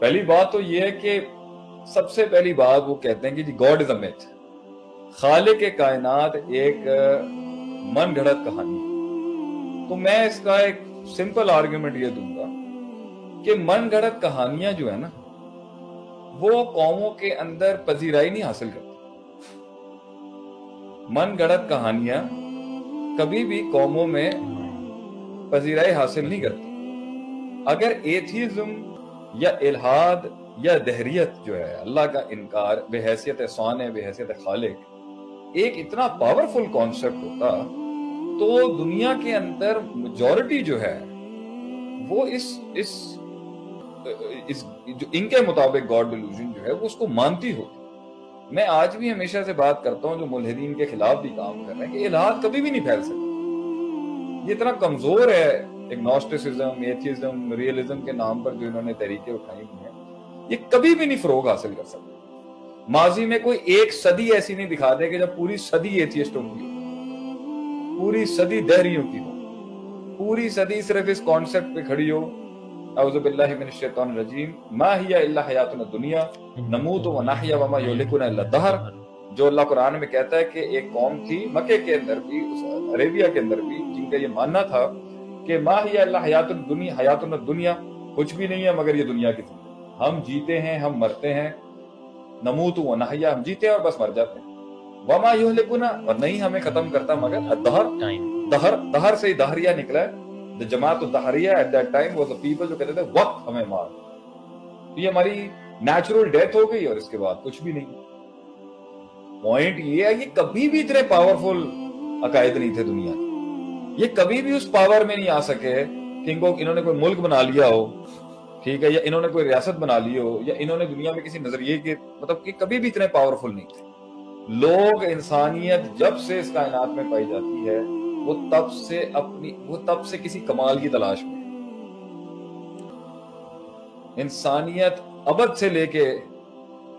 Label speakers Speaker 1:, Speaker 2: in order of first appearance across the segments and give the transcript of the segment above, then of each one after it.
Speaker 1: पहली बात तो ये है कि सबसे पहली बात वो कहते हैं कि जी गॉड इज़ अ मिथ खाले के कायनात एक मन घड़त कहानी। तो मैं इसका एक सिंपल आर्ग्यूमेंट ये दूँगा कि मन घड़त कहानियाँ जो है ना, वो कौमों के अंदर पजीराई नहीं हासिल करती। मन गढ़त कहानियाँ कभी भी कौमों में पजीराई हासिल नहीं करती। अगर एथिज्म या इल्हाद, या दहरियत जो है, अल्लाह का इनकार, बेहैसियत स्वान बेहैसियत खालिक, एक इतना पावरफुल कॉन्सेप्ट होता तो दुनिया के अंदर मेजोरिटी जो है, वो इस इस इस, जो इनके मुताबिक गॉड डिल्यूजन जो है, वो उसको मानती होती मैं आज भी हमेशा से बात करता हूँ, जो मुलहदीन के खिलाफ भी काम कर रहे हैं, कि इलाहाद कभी भी नहीं फैल सकते। ये इतना कमज़ोर है इग्नोस्टिसिज्म एथिज्म रियलिज्म के नाम पर जो इन्होंने तरीके उठाई हुई हैं, ये कभी भी नहीं फरोग हासिल कर सकते। माजी में कोई एक सदी ऐसी नहीं दिखा दे कि जब पूरी सदी एथियस्टों की पूरी सदी दहरियों की हो। पूरी सदी सिर्फ़ इस कॉन्सेप्ट पे खड़ी हो। है अरेबिया के अंदर भी, जिनका ये मानना था कि मा हिया इल्ला दुनिया हयातुन दुनिया कुछ भी नहीं है मगर ये दुनिया की ज़िंदगी हम जीते हैं हम मरते हैं नमूत व नहया हम जीते हैं और बस मर जाते हैं। वमा युलिकुना और नहीं हमें खत्म करता मगर दहर दहर दहर से ही दहरिया निकला है। द जमात दहरिया at that time was the people जो कहते थे वक्त हमें मार। तो ये हमारी नेचुरल डेथ हो गई और इसके बाद कुछ भी नहीं। पॉइंट ये है कि कभी भी इतने पावरफुल अकायद नहीं थे दुनिया ये कभी भी उस पावर में नहीं आ सके कि इनको, इन्होंने कोई मुल्क बना लिया हो, ठीक है, या इन्होंने कोई रियासत बना ली हो, या इन्होंने दुनिया में किसी नज़रिए के मतलब कि कभी भी इतने पावरफुल नहीं थे। लोग, इंसानियत जब से इस कायनात में पाई जाती है, वो तब से अपनी, वो तब से किसी कमाल की तलाश में इंसानियत अबद से लेके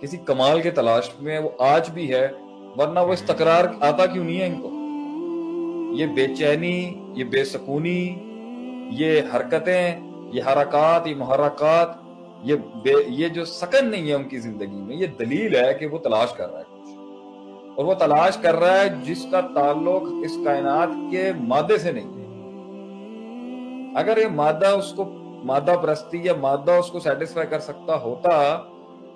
Speaker 1: किसी कमाल के तलाश में वो आज भी है, वरना वो इस तकरार आता क्यों नहीं है इनको? ये बेचैनी ये बेसकूनी ये हरकतें ये हरकत ये मुहरकत ये बे, ये जो सकन नहीं है उनकी ज़िंदगी में ये दलील है कि वो तलाश कर रहा है कुछ। और वो तलाश कर रहा है जिसका ताल्लुक इस कायनात के मादे से नहीं है। अगर ये मादा उसको मादा प्रस्ती या मादा उसको सेटिस्फाई कर सकता होता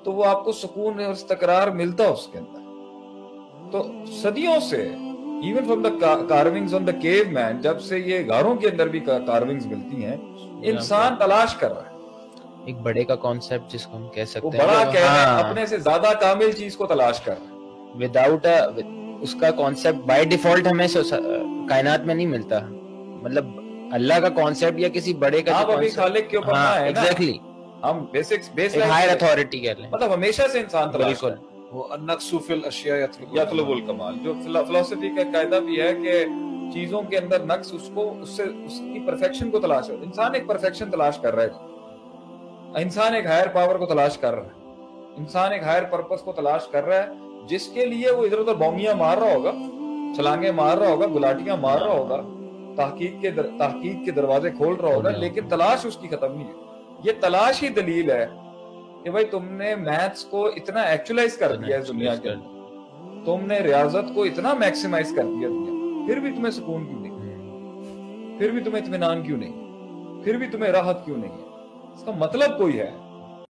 Speaker 1: तो वो आपको सुकून और तकरार मिलता उसके अंदर। तो सदियों से even from the carvings on the caveman जब से ये घरों के अंदर भी कार्विंग्स मिलती हैं इंसान तलाश कर रहा है।
Speaker 2: एक बड़े का कॉन्सेप्ट जिसको हम कह सकते
Speaker 1: हैं बड़ा कह हाँ। अपने से ज़्यादा कामिल चीज़ को तलाश कर रहा है।
Speaker 2: विदाउट उसका कॉन्सेप्ट बाय डिफ़ॉल्ट हमें कायनात में नहीं मिलता। मतलब अल्लाह का कॉन्सेप्ट या किसी बड़े का
Speaker 1: आप अभी खालिक के ऊपर हाँ,
Speaker 2: है एग्जैक्टली
Speaker 1: हम बेसिक्स बेस
Speaker 2: हायर अथॉरिटी कह लें।
Speaker 1: मतलब हमेशा से इंसान तलाश बिल्कुल। अशिया यतलबुल कमाल। जो फिलॉसफी का कायदा भी है कि चीज़ों के अंदर नक्स उसको उससे उसकी परफेक्शन को तलाश है इंसान एक परफेक्शन तलाश कर रहा है। इंसान एक हायर पावर को तलाश कर रहा है। इंसान एक हायर पर्पस को तलाश कर रहा है जिसके लिए वो इधर उधर बॉम्बियाँ मार रहा होगा छलांगे मार रहा होगा गुलाटियाँ मार रहा होगा तहकीक के दर, तहकीक के दरवाजे खोल रहा होगा लेकिन तलाश उसकी खत्म नहीं है। ये तलाश ही दलील है कि भाई तुमने मैथ्स को इतना एक्चुअलाइज कर दिया है दुनिया के अंदर। तुमने रियाजत को इतना मैक्सिमाइज कर दिया दुनिया फिर भी तुम्हें सुकून क्यों नहीं? फिर भी तुम्हें इतमान क्यों नहीं? फिर भी तुम्हें राहत क्यों नहीं है? इसका मतलब कोई है?